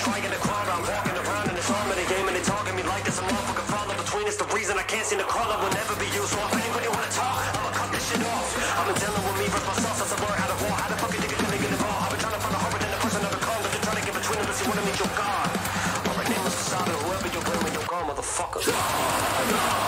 trying to crawl. I'm walking around in this arm of the game and they talking me like there's a motherfucker follow between us. The reason I can't seem to crawl, I will never be you. So if anybody wanna talk, I'ma cut this shit off. I've been dealing with me, rip myself, since I learned how to walk. How the fuck you think you're get involved? I've been trying to find a heart within the person the calm, but you're trying to get between them to see I mean, your God. Right, name is Asada, whoever you're blaming, your God, motherfucker.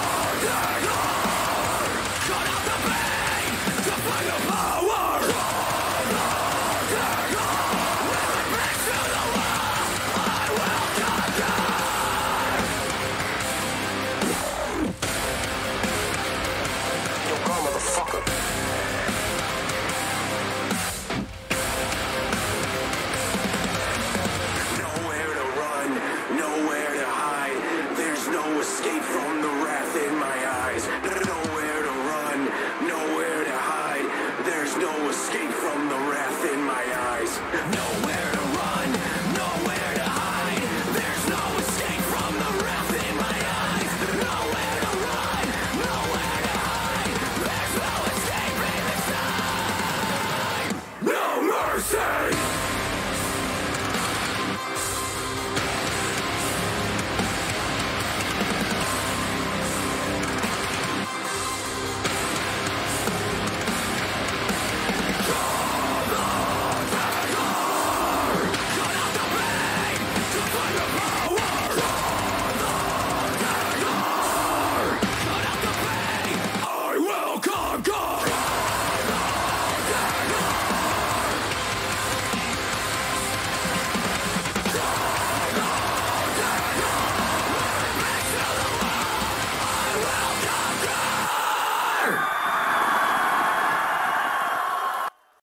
Escape from the wrath in my eyes. Nowhere to run, nowhere